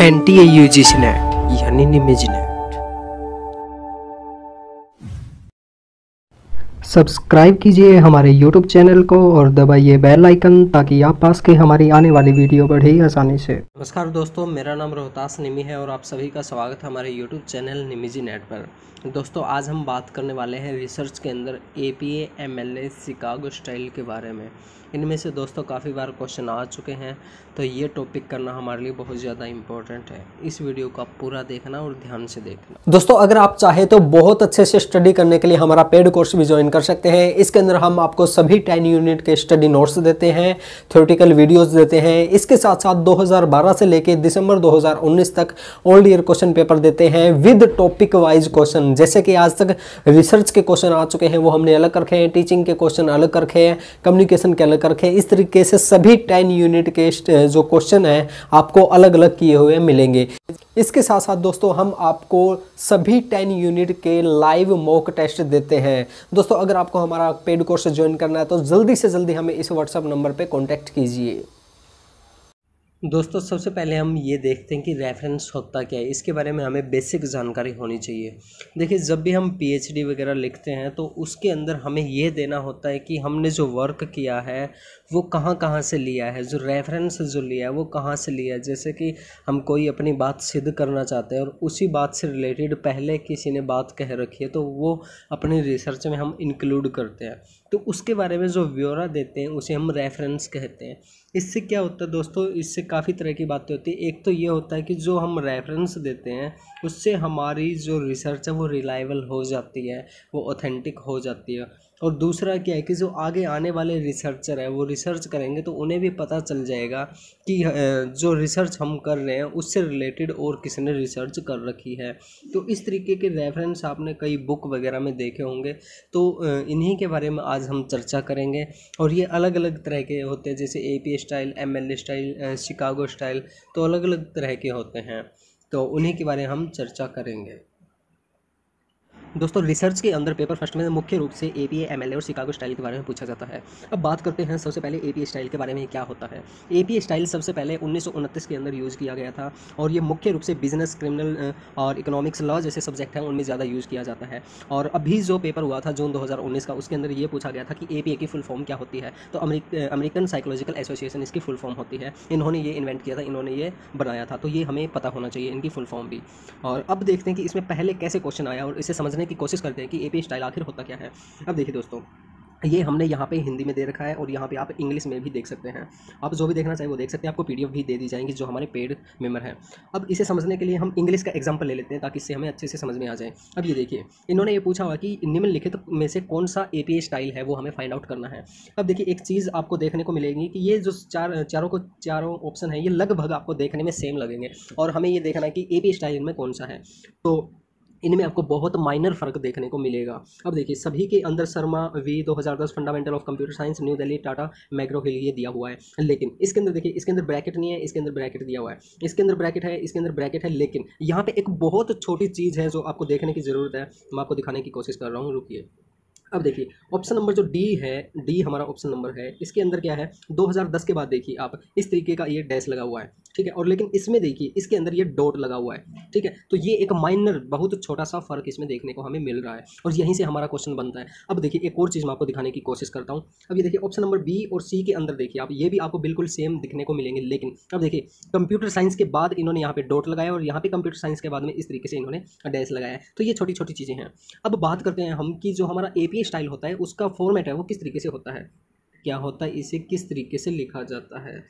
N T A U G C net यानी निमेज net subscribe कीजिए हमारे यूट्यूब चैनल को और दबाइए बेल आइकन ताकि आप पास के हमारी आने वाली वीडियो बढ़े आसानी से। नमस्कार दोस्तों, मेरा नाम रोहतास निमी है और आप सभी का स्वागत है हमारे यूट्यूब चैनल निमिजी नेट पर। दोस्तों, आज हम बात करने वाले हैं रिसर्च के अंदर A P M L A Chicago style के बारे में। इनमें से दोस्तों, काफ़ी बार क्वेश्चन आ चुके हैं तो ये टॉपिक करना हमारे लिए बहुत ज़्यादा इंपॉर्टेंट है। इस वीडियो को पूरा देखना और ध्यान से देखना। दोस्तों, अगर आप चाहे तो बहुत अच्छे से स्टडी करने के लिए हमारा पेड कोर्स भी ज्वाइन कर सकते हैं। इसके अंदर हम आपको सभी टेन यूनिट के स्टडी नोट्स देते हैं थ्योरेटिकल वीडियोस देते हैं। इसके साथ साथ 2012 से लेकर दिसंबर 2019 तक ओल्ड ईयर क्वेश्चन पेपर देते हैं। विद टॉपिक वाइज क्वेश्चन जैसे कि आज तक रिसर्च के क्वेश्चन आ चुके हैं, वो हमने अलग रखे हैं टीचिंग के क्वेश्चन अलग रखे हैं कम्युनिकेशन के अलग रखे हैं। इस तरीके से सभी टेन यूनिट के जो क्वेश्चन है, आपको अलग अलग किए हुए मिलेंगे। इसके साथ साथ दोस्तों, हम आपको सभी टेन यूनिट के लाइव मॉक टेस्ट देते हैं। दोस्तों, अगर आपको हमारा पेड कोर्स ज्वाइन करना है तो जल्दी से जल्दी हमें इस व्हाट्सएप नंबर पर कॉन्टैक्ट कीजिए। दोस्तों, सबसे पहले हम ये देखते हैं कि रेफरेंस होता क्या है। इसके बारे में हमें बेसिक जानकारी होनी चाहिए। देखिए, जब भी हम पीएचडी वगैरह लिखते हैं तो उसके अंदर हमें ये देना होता है कि हमने जो वर्क किया है, वो कहाँ कहाँ से लिया है, जो रेफरेंस जो लिया है, वो कहाँ से लिया है। जैसे कि हम कोई अपनी बात सिद्ध करना चाहते हैं और उसी बात से रिलेटेड पहले किसी ने बात कह रखी है तो वो अपनी रिसर्च में हम इंक्लूड करते हैं। तो उसके बारे में जो ब्यौरा देते हैं, उसे हम रेफरेंस कहते हैं। इससे क्या होता है दोस्तों, इससे काफ़ी तरह की बातें होती है। एक तो ये होता है कि जो हम रेफरेंस देते हैं, उससे हमारी जो रिसर्च है वो रिलायबल हो जाती है, वो ऑथेंटिक हो जाती है। और दूसरा क्या है कि जो आगे आने वाले रिसर्चर है, वो रिसर्च करेंगे तो उन्हें भी पता चल जाएगा कि जो रिसर्च हम कर रहे हैं, उससे रिलेटेड और किसी ने रिसर्च कर रखी है। तो इस तरीके के रेफरेंस आपने कई बुक वगैरह में देखे होंगे। तो इन्हीं के बारे में आज हम चर्चा करेंगे और ये अलग अलग तरह के होते हैं, जैसे A style M style Chicago style तो अलग अलग तरह के होते हैं। तो उन्हीं के बारे में हम चर्चा करेंगे। दोस्तों रिसर्च के अंदर पेपर फ़र्स्ट में मुख्य रूप से ए पी एम एल और शिकागो स्टाइल के बारे में पूछा जाता है। अब बात करते हैं सबसे पहले ए पी स्टाइल के बारे में क्या होता है। ए पी स्टाइल सबसे पहले उन्नीस सौ उनतीस के अंदर यूज़ किया गया था और ये मुख्य रूप से बिज़नेस क्रिमिनल और इकोनॉमिक्स लॉ जैसे सब्जेक्ट हैं, उनमें ज़्यादा यूज़ किया जाता है। और अभी जो पेपर हुआ था जून दो हज़ार उन्नीस का, उसके अंदर ये पूछा गया था कि ए की फुल फॉर्म क्या होती है। तो अमेरिकन साइकोलॉजिकल एसोसिएशन इसकी फुल फॉर्म होती है। इन्होंने ये इन्वेंट किया था, इन्होंने ये बनाया था। तो ये हमें पता होना चाहिए इनकी फुल फॉर्म भी। और अब देखते हैं कि इसमें पहले कैसे क्वेश्चन आया और इसे समझने की कोशिश करते हैं कि एपी स्टाइल आखिर होता क्या है। अब देखिए दोस्तों, ये हमने यहाँ पे हिंदी में दे रखा है और यहाँ पे आप इंग्लिश में भी देख सकते हैं। आप जो भी देखना चाहिए वो देख सकते हैं। आपको पीडीएफ भी दे दी जाएँगी जो हमारे पेड मेंबर हैं। अब इसे समझने के लिए हम इंग्लिश का एग्जांपल ले लेते हैं ताकि इससे हमें अच्छे से समझ में आ जाए। अब ये देखिए, इन्होंने ये पूछा हुआ कि निम्नलिखित में से कौन सा एपी स्टाइल है वो हमें फाइंड आउट करना है। अब देखिए, एक चीज़ आपको देखने को मिलेगी कि ये जो चार, चारों को, चारों ऑप्शन है, ये लगभग आपको देखने में सेम लगेंगे। और हमें ये देखना है कि एपी स्टाइल इनमें कौन सा है। तो इनमें आपको बहुत माइनर फ़र्क देखने को मिलेगा। अब देखिए, सभी के अंदर Sharma, V 2010 fundamental of computer science new Delhi Tata McGraw के लिए दिया हुआ है। लेकिन इसके अंदर देखिए, इसके अंदर ब्रैकेट नहीं है, इसके अंदर ब्रैकेट दिया हुआ है। इसके अंदर ब्रैकेट है, इसके अंदर ब्रैकेट है, लेकिन यहाँ पे एक बहुत छोटी चीज़ है जो आपको देखने की ज़रूरत है। मैं आपको दिखाने की कोशिश कर रहा हूँ, रुकिए। अब देखिए ऑप्शन नंबर जो डी है डी हमारा ऑप्शन नंबर है, इसके अंदर क्या है? 2010 के बाद देखिए आप, इस तरीके का ये डैश लगा हुआ है, ठीक है? और लेकिन इसमें देखिए, इसके अंदर ये डॉट लगा हुआ है, ठीक है? तो ये एक माइनर बहुत छोटा सा फ़र्क इसमें देखने को हमें मिल रहा है, और यहीं से हमारा क्वेश्चन बनता है। अब देखिए, एक और चीज़ मैं आपको दिखाने की कोशिश करता हूँ। अब ये देखिए ऑप्शन नंबर बी और सी के अंदर देखिए आप, ये भी आपको बिल्कुल सेम दिखने को मिलेंगे, लेकिन अब देखिए कंप्यूटर साइंस के बाद इन्होंने यहाँ पे डॉट लगाया और यहाँ पे कंप्यूटर साइंस के बाद में इस तरीके से इन्होंने डैश लगाया तो ये छोटी छोटी चीज़ें हैं। अब बात करते हैं हम कि जो हमारा ए स्टाइल होता है, उसका फॉर्मेट है, वो किस तरीके से होता है? क्या होता है, इसे किस तरीके से लिखा जाता है?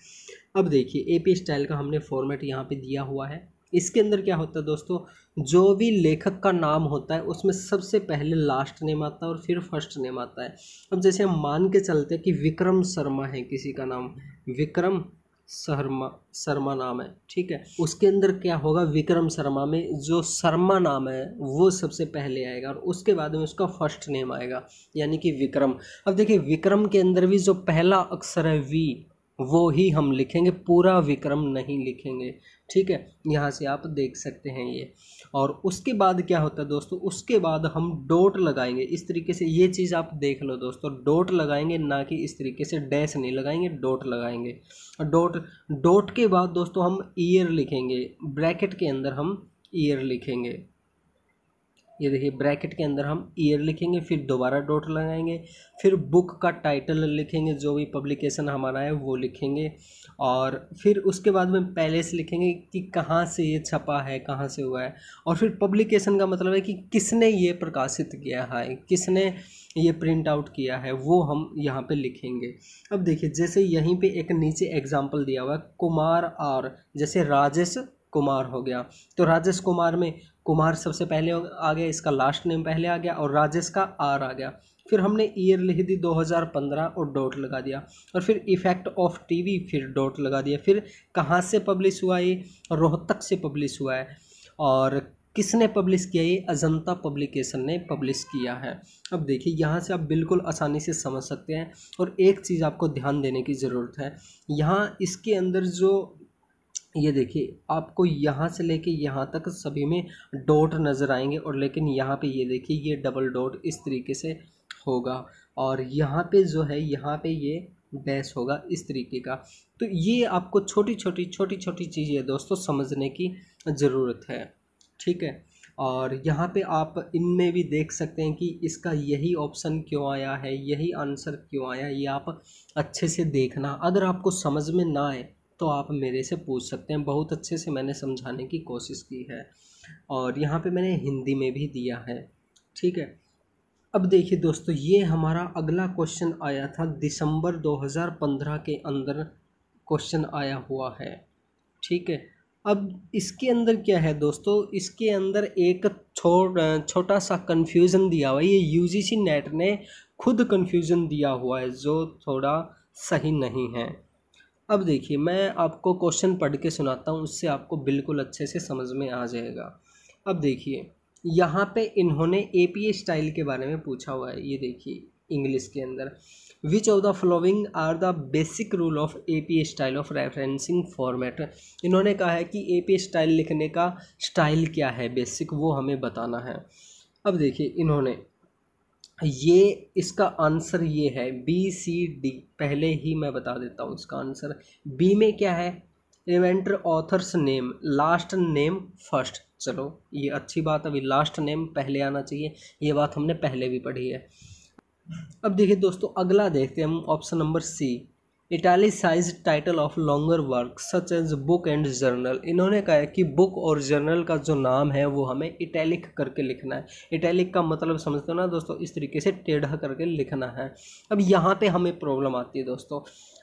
अब देखिए ए पी स्टाइल का हमने फॉर्मेट यहाँ पे दिया हुआ है। इसके अंदर क्या होता है दोस्तों? जो भी लेखक का नाम होता है, उसमें सबसे पहले लास्ट नेम आता है और फिर फ़र्स्ट नेम आता है। अब जैसे हम मान के चलते हैं कि विक्रम शर्मा है किसी का नाम। विक्रम शर्मा शर्मा नाम है, ठीक है? उसके अंदर क्या होगा, विक्रम शर्मा में जो शर्मा नाम है, वो सबसे पहले आएगा और उसके बाद में उसका फ़र्स्ट नेम आएगा, यानी कि विक्रम। अब देखिए, विक्रम के अंदर भी जो पहला अक्षर है वी वो ही हम लिखेंगे, पूरा विक्रम नहीं लिखेंगे। ठीक है? यहाँ से आप देख सकते हैं ये। और उसके बाद क्या होता है दोस्तों? उसके बाद हम डॉट लगाएँगे। इस तरीके से ये चीज़ आप देख लो दोस्तों। डॉट लगाएँगे, ना कि इस तरीके से डैश नहीं लगाएँगे, डॉट लगाएँगे। डॉट डॉट के बाद दोस्तों हम ईयर लिखेंगे। ब्रैकेट के अंदर हम ईयर लिखेंगे। ये देखिए ब्रैकेट के अंदर हम ईयर लिखेंगे, फिर दोबारा डॉट लगाएँगे, फिर बुक का टाइटल लिखेंगे, जो भी पब्लिकेशन हमारा है, वो लिखेंगे। और फिर उसके बाद में पहले से लिखेंगे कि कहाँ से ये छपा है, कहाँ से हुआ है। और फिर पब्लिकेशन का मतलब है कि किसने ये प्रकाशित किया है, किसने ये प्रिंट आउट किया है, वो हम यहाँ पे लिखेंगे। अब देखिए, जैसे यहीं पे एक नीचे एग्जांपल दिया हुआ है, कुमार आर जैसे राजेश कुमार हो गया। तो राजेश कुमार में कुमार सबसे पहले आ गया, इसका लास्ट नेम पहले आ गया और राजेश का आर आ गया। फिर हमने ईयर लिख दी 2015 और डॉट लगा दिया और फिर इफ़ेक्ट ऑफ़ टीवी फिर डॉट लगा दिया। फिर कहाँ से पब्लिश हुआ ये? रोहतक से पब्लिश हुआ है और किसने पब्लिश किया ये? अजंता पब्लिकेशन ने पब्लिश किया है। अब देखिए, यहाँ से आप बिल्कुल आसानी से समझ सकते हैं और एक चीज़ आपको ध्यान देने की ज़रूरत है। यहाँ इसके अंदर जो ये देखिए, आपको यहाँ से लेके यहाँ तक सभी में डॉट नज़र आएँगे और लेकिन यहाँ पे ये देखिए, ये डबल डॉट इस तरीके से होगा और यहाँ पे जो है, यहाँ पे ये डैश होगा इस तरीके का। तो ये आपको छोटी छोटी छोटी छोटी चीज़ें दोस्तों समझने की ज़रूरत है, ठीक है? और यहाँ पे आप इनमें भी देख सकते हैं कि इसका यही ऑप्शन क्यों आया है, यही आंसर क्यों आया ये आप अच्छे से देखना। अगर आपको समझ में ना आए तो आप मेरे से पूछ सकते हैं। बहुत अच्छे से मैंने समझाने की कोशिश की है और यहाँ पे मैंने हिंदी में भी दिया है। ठीक है? अब देखिए दोस्तों, ये हमारा अगला क्वेश्चन आया था। दिसंबर 2015 के अंदर क्वेश्चन आया हुआ है। ठीक है? अब इसके अंदर क्या है दोस्तों? इसके अंदर एक छो छोटा सा कन्फ्यूज़न दिया हुआ है। ये यूजीसी नेट ने खुद कन्फ्यूज़न दिया हुआ है, जो थोड़ा सही नहीं है। अब देखिए, मैं आपको क्वेश्चन पढ़ के सुनाता हूँ, उससे आपको बिल्कुल अच्छे से समझ में आ जाएगा। अब देखिए, यहाँ पे इन्होंने ए पी ए स्टाइल के बारे में पूछा हुआ है, ये देखिए इंग्लिश के अंदर। Which of the following are the basic rule of A P A style of referencing format इन्होंने कहा है कि ए पी स्टाइल लिखने का स्टाइल क्या है बेसिक वो हमें बताना है। अब देखिए, इन्होंने ये इसका आंसर ये है बी सी डी पहले ही मैं बता देता हूँ इसका आंसर। बी में क्या है? Inventor authors name last name first चलो, ये अच्छी बात अभी लास्ट नेम पहले आना चाहिए। ये बात हमने पहले भी पढ़ी है। अब देखिए दोस्तों, अगला देखते हैं हम option number C italicize title of longer work such as book and journal इन्होंने कहा है कि बुक और जर्नल का जो नाम है, वो हमें इटैलिक करके लिखना है। इटैलिक का मतलब समझते हो ना दोस्तों, इस तरीके से टेढ़ा करके लिखना है। अब यहाँ पे हमें प्रॉब्लम आती है दोस्तों।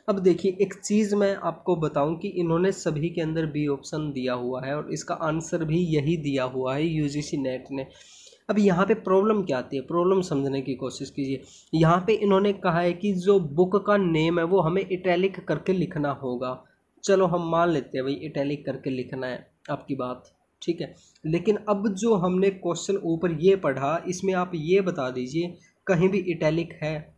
अब देखिए, एक चीज़ मैं आपको बताऊँ कि इन्होंने सभी के अंदर बी ऑप्शन दिया हुआ है और इसका आंसर भी यही दिया हुआ है यूजीसी नेट ने। अब यहाँ पे प्रॉब्लम क्या आती है? प्रॉब्लम समझने की कोशिश कीजिए। यहाँ पे इन्होंने कहा है कि जो बुक का नेम है, वो हमें इटैलिक करके लिखना होगा। चलो हम मान लेते हैं भाई इटैलिक करके लिखना है, आपकी बात। ठीक है? लेकिन अब जो हमने क्वेश्चन ऊपर ये पढ़ा, इसमें आप ये बता दीजिए, कहीं भी इटैलिक है,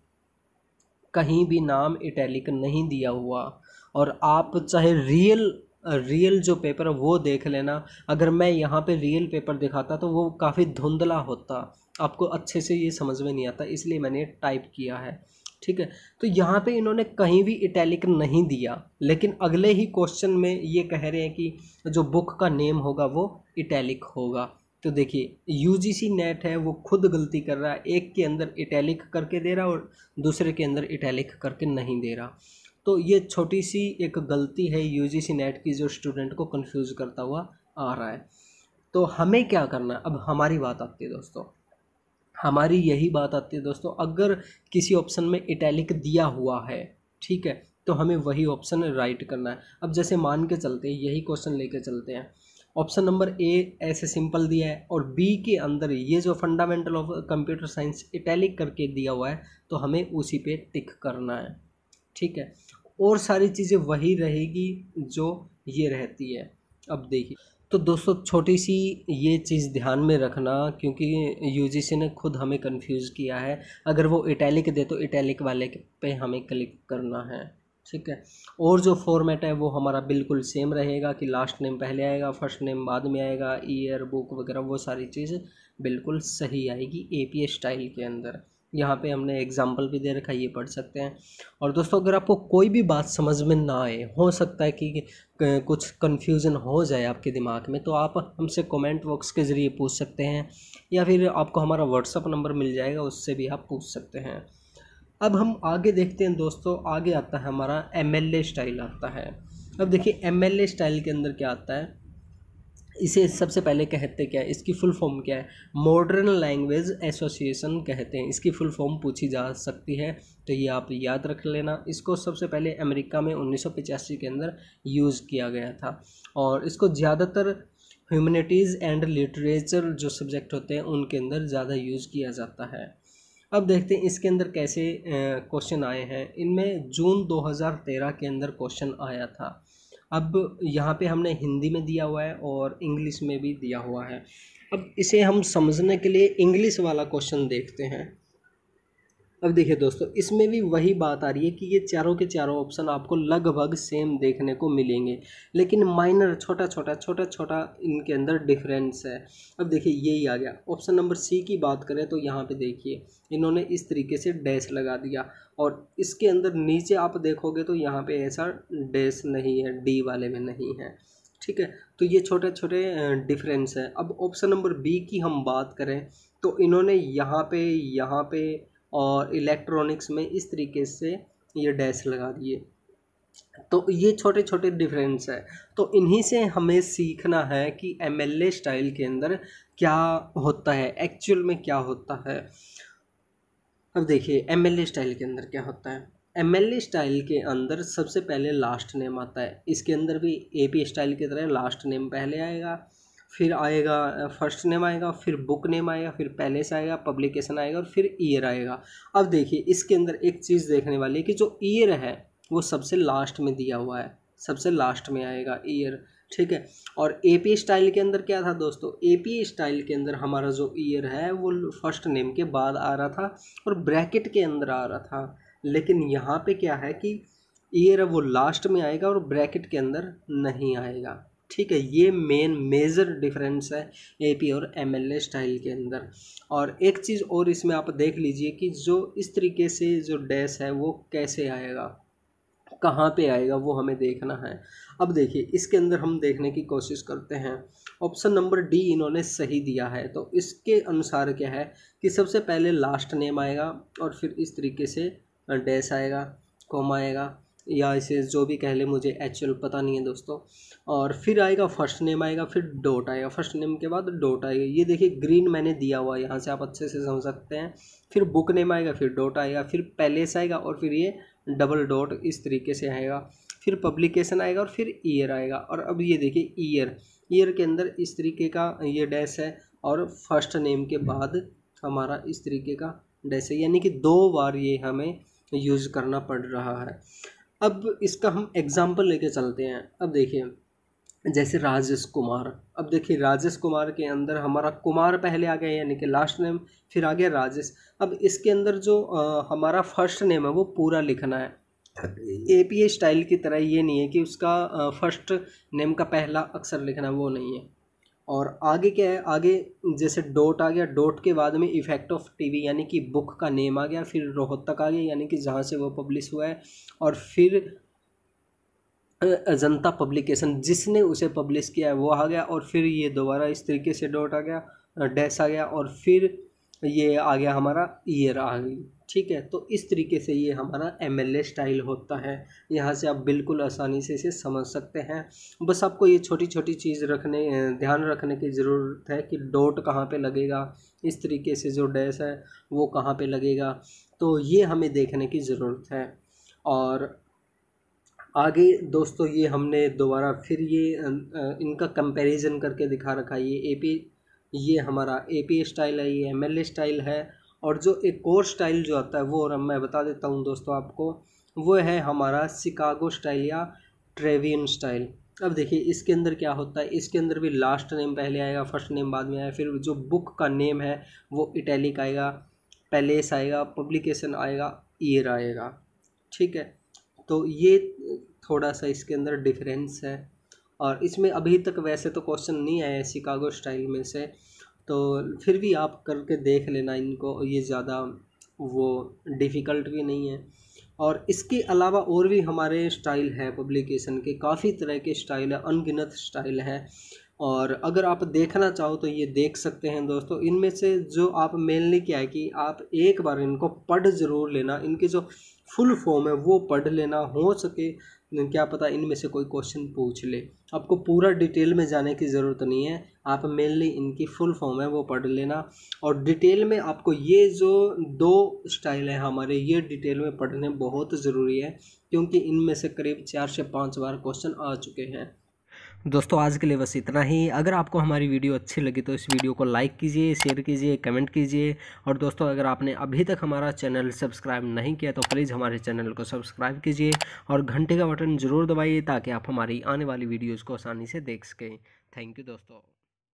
कहीं भी नाम इटैलिक नहीं दिया हुआ, और आप चाहे रियल रियल जो पेपर है, वो देख लेना। अगर मैं यहाँ पे रियल पेपर दिखाता तो वो काफ़ी धुंधला होता। आपको अच्छे से ये समझ में नहीं आता, इसलिए मैंने टाइप किया है। ठीक है? तो यहाँ पे इन्होंने कहीं भी इटैलिक नहीं दिया, लेकिन अगले ही क्वेश्चन में ये कह रहे हैं कि जो बुक का नेम होगा, वो इटैलिक होगा। तो देखिए यूजीसी नेट है, वो खुद गलती कर रहा है। एक के अंदर इटैलिक करके दे रहा और दूसरे के अंदर इटैलिक करके नहीं दे रहा। तो ये छोटी सी एक गलती है यूजीसी नेट की जो स्टूडेंट को कंफ्यूज करता हुआ आ रहा है। तो हमें क्या करना है? अब हमारी बात आती है दोस्तों। हमारी यही बात आती है दोस्तों, अगर किसी ऑप्शन में इटैलिक दिया हुआ है, ठीक है तो हमें वही ऑप्शन राइट करना है। अब जैसे मान के चलते हैं, यही क्वेश्चन लेके चलते हैं। ऑप्शन नंबर ए ऐसे सिंपल दिया है और बी के अंदर ये जो fundamental of computer science italic करके दिया हुआ है तो हमें उसी पे टिक करना है। ठीक है। और सारी चीज़ें वही रहेगी जो ये रहती है। अब देखिए तो दोस्तों छोटी सी ये चीज़ ध्यान में रखना, क्योंकि यूजीसी ने खुद हमें कंफ्यूज किया है। अगर वो इटैलिक दे तो इटैलिक वाले पे हमें क्लिक करना है। ठीक है? और जो फॉर्मेट है, वो हमारा बिल्कुल सेम रहेगा कि लास्ट नेम पहले आएगा फ़र्स्ट नेम बाद में आएगा ईयर बुक वगैरह, वो सारी चीज़ बिल्कुल सही आएगी एपीए स्टाइल के अंदर। यहाँ पे हमने एग्ज़ाम्पल भी दे रखा है, ये पढ़ सकते हैं। और दोस्तों, अगर आपको कोई भी बात समझ में ना आए, हो सकता है कि कुछ कन्फ्यूज़न हो जाए आपके दिमाग में तो आप हमसे कमेंट बॉक्स के ज़रिए पूछ सकते हैं, या फिर आपको हमारा व्हाट्सअप नंबर मिल जाएगा, उससे भी आप पूछ सकते हैं। अब हम आगे देखते हैं दोस्तों, आगे आता है हमारा MLA स्टाइल आता है। अब देखिए MLA स्टाइल के अंदर क्या आता है? इसे सबसे पहले कहते क्या है? इसकी फुल फॉर्म क्या है? मॉडर्न लैंग्वेज एसोसिएशन कहते हैं। इसकी फुल फॉर्म पूछी जा सकती है तो ये आप याद रख लेना। इसको सबसे पहले अमेरिका में उन्नीस सौ पचासी के अंदर यूज़ किया गया था। और इसको ज़्यादातर ह्यूमनिटीज़ एंड लिटरेचर जो सब्जेक्ट होते हैं, उनके अंदर ज़्यादा यूज़ किया जाता है। अब देखते हैं इसके अंदर कैसे क्वेश्चन आए हैं। इनमें जून 2013 के अंदर क्वेश्चन आया था। अब यहाँ पे हमने हिंदी में दिया हुआ है और इंग्लिश में भी दिया हुआ है। अब इसे हम समझने के लिए इंग्लिश वाला क्वेश्चन देखते हैं। अब देखिए दोस्तों, इसमें भी वही बात आ रही है कि ये चारों के चारों ऑप्शन आपको लगभग सेम देखने को मिलेंगे। लेकिन माइनर छोटा छोटा छोटा छोटा इनके अंदर डिफरेंस है। अब देखिए, यही आ गया। ऑप्शन नंबर सी की बात करें तो यहाँ पे देखिए, इन्होंने इस तरीके से डैश लगा दिया। और इसके अंदर नीचे आप देखोगे तो यहाँ पे ऐसा डैश नहीं है डी वाले में नहीं है। ठीक है तो ये छोटे छोटे डिफरेंस है। अब ऑप्शन नंबर बी की हम बात करें तो इन्होंने यहाँ पे यहाँ पे और इलेक्ट्रॉनिक्स में इस तरीके से ये डैश लगा दिए। तो ये छोटे छोटे डिफरेंस है। तो इन्हीं से हमें सीखना है कि एमएलए स्टाइल के अंदर क्या होता है एक्चुअल में क्या होता है। अब देखिए एमएलए स्टाइल के अंदर क्या होता है? एमएलए स्टाइल के अंदर सबसे पहले लास्ट नेम आता है। इसके अंदर भी एपी स्टाइल की तरह लास्ट नेम पहले आएगा। फिर आएगा फ़र्स्ट नेम आएगा, फिर बुक नेम आएगा, फिर पैलेस आएगा पब्लिकेशन आएगा और फिर ईयर आएगा। अब देखिए, इसके अंदर एक चीज़ देखने वाली है कि जो ईयर है, वो सबसे लास्ट में दिया हुआ है। सबसे लास्ट में आएगा ईयर ठीक है? और ए पी स्टाइल के अंदर क्या था दोस्तों? ए पी स्टाइल के अंदर हमारा जो ईयर है, वो फ़र्स्ट नेम के बाद आ रहा था और ब्रैकेट के अंदर आ रहा था। लेकिन यहाँ पे क्या है कि ईयर वो लास्ट में आएगा और ब्रैकेट के अंदर नहीं आएगा। ठीक है, ये मेन मेजर डिफरेंस है एपी और एमएलए स्टाइल के अंदर। और एक चीज़ और इसमें आप देख लीजिए कि जो इस तरीके से जो डैश है, वो कैसे आएगा? कहाँ पे आएगा, वो हमें देखना है। अब देखिए, इसके अंदर हम देखने की कोशिश करते हैं। ऑप्शन नंबर डी इन्होंने सही दिया है। तो इसके अनुसार क्या है कि सबसे पहले लास्ट नेम आएगा और फिर इस तरीके से डैश आएगा कॉम आएगा। या इसे जो भी कह ले मुझे एक्चुअल पता नहीं है दोस्तों। और फिर आएगा फ़र्स्ट नेम आएगा, फिर डॉट आएगा। फ़र्स्ट नेम के बाद डॉट आएगा। ये देखिए ग्रीन मैंने दिया हुआ है, यहाँ से आप अच्छे से समझ सकते हैं। फिर बुक नेम आएगा, फिर डॉट आएगा, फिर पैलेस आएगा और फिर ये डबल डॉट इस तरीके से आएगा। फिर पब्लिकेशन आएगा और फिर ईयर आएगा। और अब ये देखिए ईयर ईयर के अंदर इस तरीके का ये डैश है और फ़र्स्ट नेम के बाद हमारा इस तरीके का डैश है। यानी कि दो बार ये हमें यूज़ करना पड़ रहा है। अब इसका हम एग्ज़ाम्पल लेके चलते हैं। अब देखिए जैसे राजेश कुमार। अब देखिए राजेश कुमार के अंदर हमारा कुमार पहले आ गया यानी कि लास्ट नेम फिर आ गया राजेश। अब इसके अंदर जो आ, हमारा फ़र्स्ट नेम है वो पूरा लिखना है। ए पी ए स्टाइल की तरह ये नहीं है कि उसका फ़र्स्ट नेम का पहला अक्षर लिखना वो नहीं है। और आगे क्या है? आगे जैसे डॉट आ गया, डॉट के बाद में इफ़ेक्ट ऑफ़ टीवी यानी कि बुक का नेम आ गया, फिर रोहतक आ गया, यानी कि जहाँ से वो पब्लिश हुआ है। और फिर अजंता पब्लिकेशन जिसने उसे पब्लिश किया है, वो आ गया, और फिर ये दोबारा इस तरीके से डॉट आ गया, डैश आ गया, और फिर ये आ गया हमारा ईयर आ गई। ठीक है तो इस तरीके से ये हमारा एम एल ए स्टाइल होता है। यहाँ से आप बिल्कुल आसानी से इसे समझ सकते हैं। बस आपको ये छोटी छोटी चीज़ रखने ध्यान रखने की ज़रूरत है कि डॉट कहाँ पे लगेगा, इस तरीके से जो डैश है, वो कहाँ पे लगेगा। तो ये हमें देखने की ज़रूरत है। और आगे दोस्तों, ये हमने दोबारा फिर ये इनका कंपैरिजन करके दिखा रखा है। ये एपी ये हमारा ए पी स्टाइल है, ये एम एल स्टाइल है। और जो एक और स्टाइल जो आता है वो और मैं बता देता हूँ दोस्तों आपको, वो है हमारा शिकागो स्टाइल या ट्रेवियन स्टाइल अब देखिए, इसके अंदर क्या होता है? इसके अंदर भी लास्ट नेम पहले आएगा फ़र्स्ट नेम बाद में आएगा, फिर जो बुक का नेम है, वो इटैलिक आएगा पैलेस आएगा पब्लिकेशन आएगा ईयर आएगा। ठीक है? तो ये थोड़ा सा इसके अंदर डिफरेंस है। और इसमें अभी तक वैसे तो क्वेश्चन नहीं आया शिकागो स्टाइल में से तो फिर भी आप करके देख लेना इनको, ये ज़्यादा वो डिफ़िकल्ट भी नहीं है। और इसके अलावा और भी हमारे स्टाइल है पब्लिकेशन के, काफ़ी तरह के स्टाइल है, अनगिनत स्टाइल है। और अगर आप देखना चाहो तो ये देख सकते हैं दोस्तों। इनमें से जो आप मेनली क्या है कि आप एक बार इनको पढ़ ज़रूर लेना। इनकी जो फुल फॉर्म है वो पढ़ लेना, हो सके क्या पता इनमें से कोई क्वेश्चन पूछ ले। आपको पूरा डिटेल में जाने की ज़रूरत नहीं है। आप मेनली इनकी फुल फॉर्म है, वो पढ़ लेना। और डिटेल में आपको ये जो दो स्टाइल है हमारे, ये डिटेल में पढ़ने बहुत ज़रूरी है, क्योंकि इनमें से करीब चार से पाँच बार क्वेश्चन आ चुके हैं। दोस्तों, आज के लिए बस इतना ही। अगर आपको हमारी वीडियो अच्छी लगी तो इस वीडियो को लाइक कीजिए, शेयर कीजिए, कमेंट कीजिए। और दोस्तों, अगर आपने अभी तक हमारा चैनल सब्सक्राइब नहीं किया तो प्लीज़ हमारे चैनल को सब्सक्राइब कीजिए और घंटे का बटन ज़रूर दबाइए ताकि आप हमारी आने वाली वीडियोज़ को आसानी से देख सकें। थैंक यू दोस्तों।